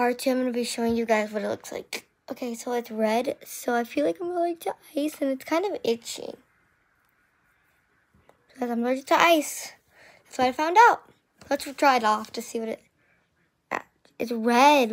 Part two, I'm going to be showing you guys what it looks like. Okay, so it's red, so I feel like I'm allergic to ice, and it's kind of itching. Because I'm allergic to ice. That's what I found out. Let's try it off to see what it... It's red.